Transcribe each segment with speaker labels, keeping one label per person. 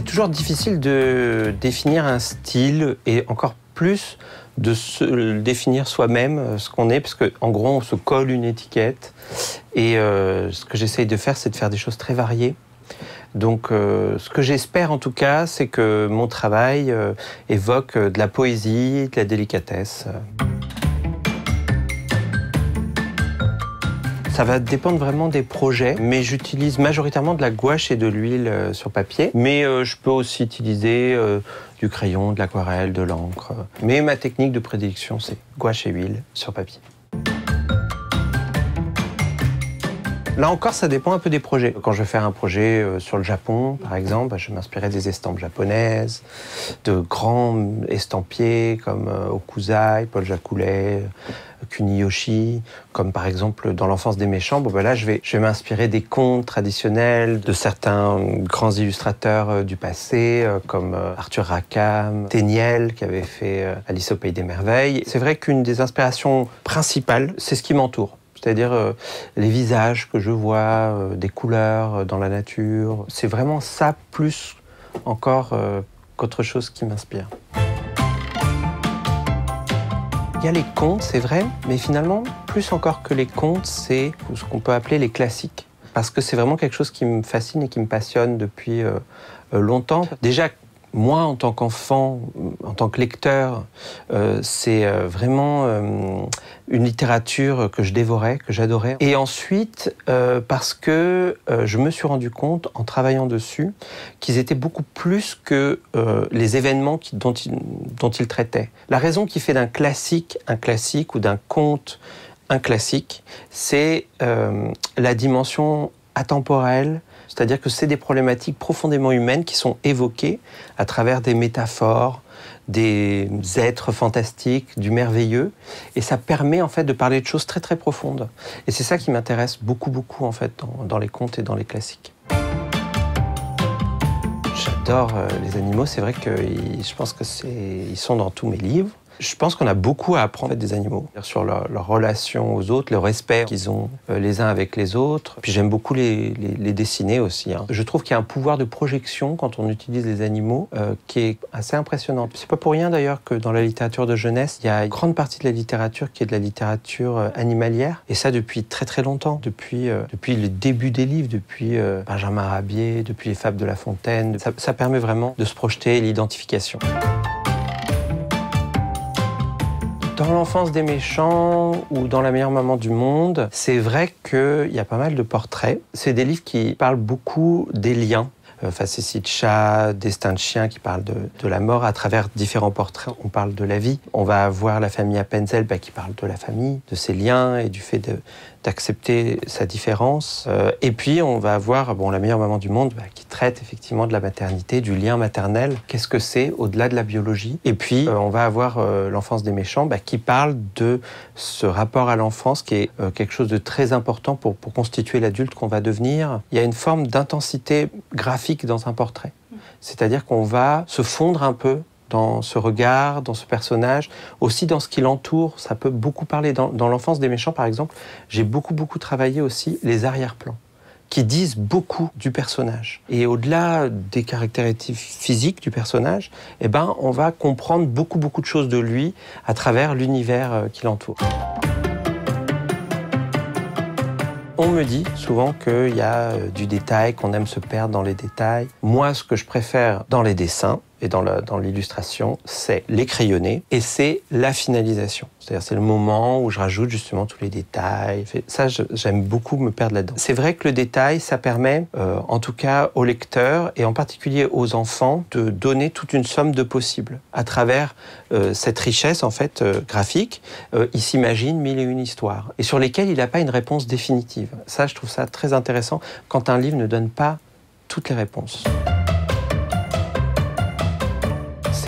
Speaker 1: C'est toujours difficile de définir un style et encore plus de se définir soi-même euh, ce qu'on est, parce qu'en gros, on se colle une étiquette. Et euh, ce que j'essaye de faire, c'est de faire des choses très variées. Donc, euh, ce que j'espère en tout cas, c'est que mon travail évoque de la poésie, de la délicatesse. Ça va dépendre vraiment des projets, mais j'utilise majoritairement de la gouache et de l'huile euh, sur papier. Mais euh, je peux aussi utiliser euh, du crayon, de l'aquarelle, de l'encre. Mais ma technique de prédilection, c'est gouache et huile sur papier. Là encore, ça dépend un peu des projets. Quand je vais faire un projet sur le Japon, par exemple, bah, je m'inspirerai des estampes japonaises, de grands estampiers comme Okuzai, Paul Jacoulet, Kuniyoshi, comme par exemple dans l'enfance des méchants. Bon, ben là, je vais, je vais m'inspirer des contes traditionnels, de certains grands illustrateurs euh, du passé, euh, comme euh, Arthur Rackham, Téniel, qui avait fait Alice au Pays des Merveilles. C'est vrai qu'une des inspirations principales, c'est ce qui m'entoure. C'est-à-dire les visages que je vois, des couleurs dans la nature. C'est vraiment ça plus encore qu'autre chose qui m'inspire. Il y a les contes, c'est vrai, mais finalement, plus encore que les contes, c'est ce qu'on peut appeler les classiques. Parce que c'est vraiment quelque chose qui me fascine et qui me passionne depuis euh, euh, longtemps. Déjà, moi, en tant qu'enfant, en tant que lecteur, euh, c'est euh, vraiment euh, une littérature que je dévorais, que j'adorais. Et ensuite, parce que je me suis rendu compte, en travaillant dessus, qu'ils étaient beaucoup plus que les événements dont, ils, dont ils traitaient. La raison qui fait d'un classique un classique ou d'un conte un classique, c'est la dimension atemporelle, c'est-à-dire que c'est des problématiques profondément humaines qui sont évoquées à travers des métaphores, des êtres fantastiques, du merveilleux, et ça permet en fait de parler de choses très très profondes. Et c'est ça qui m'intéresse beaucoup beaucoup en fait dans, les contes et dans les classiques. J'adore euh, les animaux, c'est vrai que je pense que sont dans tous mes livres. Je pense qu'on a beaucoup à apprendre des animaux sur leur, relation aux autres, le respect qu'ils ont euh, les uns avec les autres. Puis j'aime beaucoup les, dessiner aussi. Hein. Je trouve qu'il y a un pouvoir de projection quand on utilise les animaux euh, qui est assez impressionnant. C'est pas pour rien d'ailleurs que dans la littérature de jeunesse, il y a une grande partie de la littérature qui est de la littérature euh, animalière. Et ça depuis très très longtemps, depuis, depuis le début des livres, depuis Benjamin Rabier, depuis les Fables de La Fontaine. Ça, ça permet vraiment de se projeter l'identification. Dans l'enfance des méchants ou dans La meilleure maman du monde, c'est vrai qu'il y a pas mal de portraits. C'est des livres qui parlent beaucoup des liens euh, Facétie de chat, Destin de chien qui parle de, la mort à travers différents portraits. On parle de la vie. On va avoir la famille Appenzell bah, qui parle de la famille, de ses liens et du fait de, d'accepter sa différence. Euh, et puis, on va avoir bon, la meilleure maman du monde bah, qui traite effectivement de la maternité, du lien maternel. Qu'est-ce que c'est au-delà de la biologie? Et puis, euh, on va avoir euh, l'enfance des méchants bah, qui parle de ce rapport à l'enfance qui est quelque chose de très important pour, pour constituer l'adulte qu'on va devenir. Il y a une forme d'intensité graphique dans un portrait. C'est-à-dire qu'on va se fondre un peu dans ce regard, dans ce personnage, aussi dans ce qui l'entoure. Ça peut beaucoup parler. Dans, l'enfance des méchants, par exemple, j'ai beaucoup, beaucoup travaillé aussi les arrière-plans qui disent beaucoup du personnage. Et au-delà des caractéristiques physiques du personnage, eh ben, on va comprendre beaucoup, beaucoup de choses de lui à travers l'univers euh, qui l'entoure. On me dit souvent qu'il y a euh, du détail, qu'on aime se perdre dans les détails. Moi, ce que je préfère dans les dessins, et dans l'illustration, c'est les crayonnés et c'est la finalisation. C'est-à-dire c'est le moment où je rajoute justement tous les détails. Ça, j'aime beaucoup me perdre là-dedans. C'est vrai que le détail, ça permet, euh, en tout cas aux lecteurs et en particulier aux enfants, de donner toute une somme de possibles à travers euh, cette richesse en fait euh, graphique. il s'imagine mille et une histoires et sur lesquelles il n'a pas une réponse définitive. Ça, je trouve ça très intéressant quand un livre ne donne pas toutes les réponses.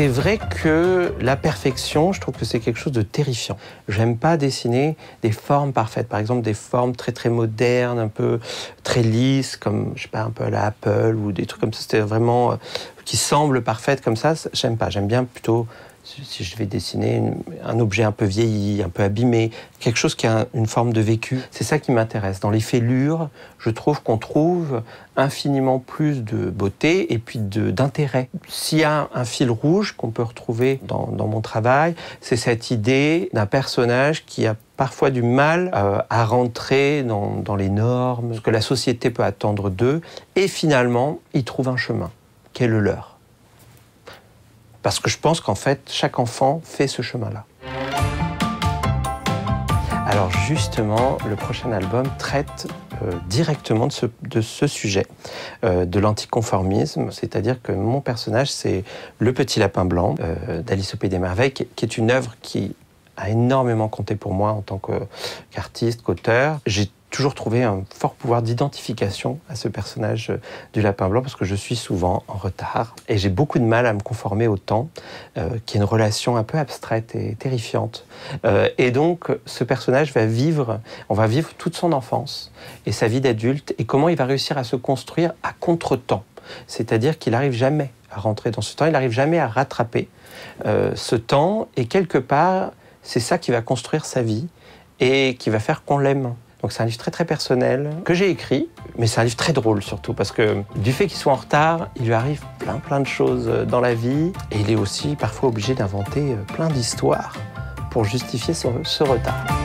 Speaker 1: C'est vrai que la perfection, je trouve que c'est quelque chose de terrifiant. J'aime pas dessiner des formes parfaites, par exemple des formes très très modernes, un peu très lisses, comme je sais pas un peu la Apple ou des trucs comme ça. C'était vraiment euh, qui semblent parfaites comme ça. J'aime pas. J'aime bien plutôt si je vais dessiner un objet un peu vieilli, un peu abîmé, quelque chose qui a une forme de vécu, c'est ça qui m'intéresse. Dans les fêlures, je trouve qu'on trouve infiniment plus de beauté et puis d'intérêt. S'il y a un fil rouge qu'on peut retrouver dans, mon travail, c'est cette idée d'un personnage qui a parfois du mal euh, à rentrer dans, les normes, ce que la société peut attendre d'eux, et finalement, il trouve un chemin, qui est le leur. Parce que je pense qu'en fait, chaque enfant fait ce chemin-là. Alors justement, le prochain album traite euh, directement de ce, sujet, euh, de l'anticonformisme, c'est-à-dire que mon personnage, c'est le petit lapin blanc euh, d'Alice au Pays des Merveilles, qui, est une œuvre qui a énormément compté pour moi en tant qu'artiste, qu'auteur. Toujours trouvé un fort pouvoir d'identification à ce personnage du lapin blanc parce que je suis souvent en retard et j'ai beaucoup de mal à me conformer au temps, euh, qui est une relation un peu abstraite et terrifiante. Euh, et donc, ce personnage va vivre, on va vivre toute son enfance et sa vie d'adulte et comment il va réussir à se construire à contre-temps. C'est-à-dire qu'il n'arrive jamais à rentrer dans ce temps, il n'arrive jamais à rattraper euh, ce temps et quelque part, c'est ça qui va construire sa vie et qui va faire qu'on l'aime. Donc c'est un livre très très personnel que j'ai écrit, mais c'est un livre très drôle surtout parce que du fait qu'il soit en retard, il lui arrive plein plein de choses dans la vie et il est aussi parfois obligé d'inventer plein d'histoires pour justifier ce, ce retard.